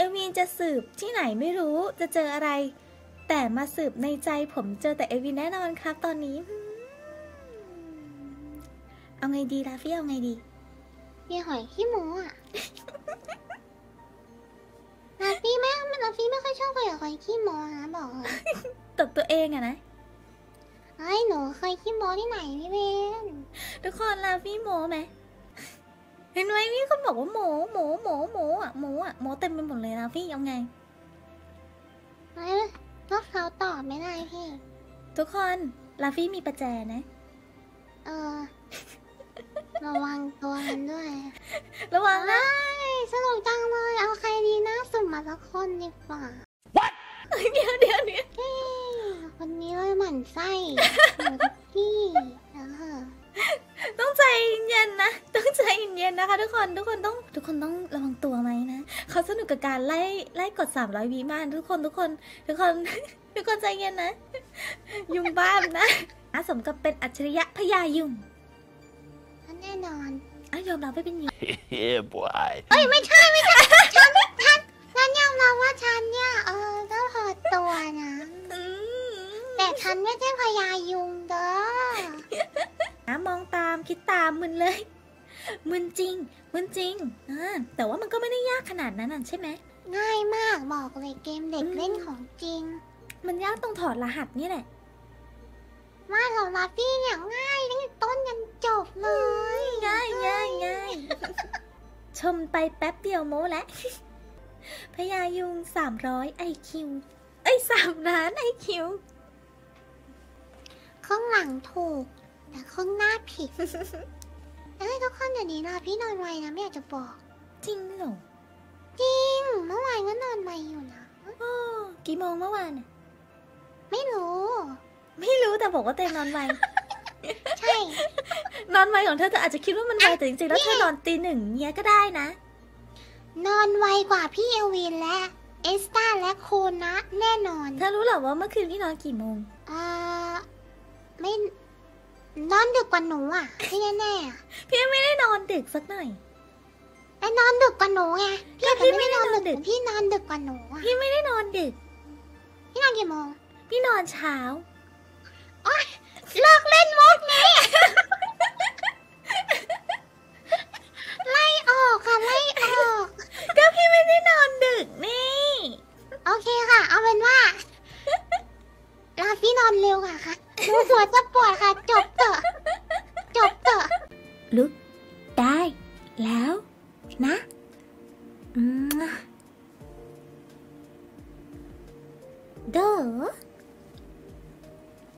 อลวีนจะสืบที่ไหนไม่รู้จะเจออะไร แต่มาสืบในใจผมเจอแต่เอลวีนแน่นอนครับ ตอนนี้อืมเอาไงดีลาฟี่เอาไงดีพี่หอยขี้หมูอะลาฟี่ไม่ลาฟี่ไม่ค่อยชอบคุยกับหอยขี้หมูนะบอกเลยตบตัวเองอะนะไอ้ยหนูเคยขี้โม้ที่ไหนพี่เบนทุกคนลาฟี่โม้ไหม เห็นไหมมีคนบอกว่าโม้โม้โม้โม้อะโม้อะโม้เต็มไปหมดเลยลาฟี่เอาไงไอ้ยพวกเขาตอบไม่ได้พี่ ทุกคนลาฟี่มีประแจนะ เออ ระวังตัวกันด้วย ระวังนะไอ้ยสนุกจังเลย เอาใครดีนะสุ่มมาสักคนดีกว่าเดี๋ยวเดี๋ยวเดี๋ยวเฮ้ยคนนี้เลยหมั่นไส้หนูพี่ ทุกคนทุกคนต้องทุกคนต้องระวังตัวไหมนะเขาสนุกกับการไล่ไล่กด 300วิมากทุกคนทุกคน ทุกคน ทุกคนใจเย็นนะ ยุงบ้ามนะอาสมกับเป็นอัจฉริยะพญายุงอันแน่นอนอะยอมรับว่าเป็นยุง yeah, boy. เอ้ยไม่ใช่ไม่ใช่ฉันฉันฉันยอมรับว่าฉันเนี่ยเออก็พอตัวนะอืมแต่ฉันไม่ใช่พญายุงเด้อนะมองตามคิดตามมึนเลย มึนจริงมึนจริงอ่าแต่ว่ามันก็ไม่ได้ยากขนาดนั้นน่ะใช่ไหมง่ายมากบอกเลยเกมเด็กอืมเล่นของจริง มันยากตรงถอดรหัสนี่แหละว่าสำหรับพี่เนี่ยง่ายตั้งแต่ต้นยันจบเลย ง่ายง่ายง่ายชมไปแป๊บเดียวโม้แล้วพญายุงสามร้อยไอคิวเอ้ยสามล้านไอคิวข้างหลังถูก แต่ข้างหน้าผิด เอ้ยทุกคนเดี๋ยวนี้นะพี่นอนไวนะไม่อยากจะบอก จริงเหรอ จริง เมื่อวานก็นอนไวอยู่นะโอ้กี่โมงเมื่อวานน่ะไม่รู้ ไม่รู้แต่บอกว่าเต็มนอนไว ใช่ นอนไวของเธอเธออาจจะคิดว่ามันไวแต่จริงๆแล้วเธอนอนตีหนึ่งเนี้ยก็ได้นะ นอนไวกว่าพี่เอลวินและเอสตาและโคนะแน่นอน เธอรู้เหรอว่าเมื่อคืนพี่นอนกี่โมงอ่าไม่ นอนดึกกว่าหนูอะที่แน่ๆอะพี่ไม่ได้นอนดึกสักหน่อย ไอ้นอนดึกกว่าหนูไงพี่ก็อาจพี่จะไม่ได้นอนไม่ได้นอนดึดึกกพี่นอนดึกกว่าหนูอะพี่ไม่ได้นอนดึก พี่นอนกี่โมง พี่นอนเช้าเลิกเล่นมุกนี้ไล่ออกค่ะไล่ออกก็พี่ไม่ได้นอนดึกนี่ โอเคค่ะ เอาเป็นว่าลาพี่นอนเร็วค่ะค่ะ หนูหัวจะปวดค่ะ จบเถอะจบเถอะลุกได้ แล้ว นะอืมเด้อ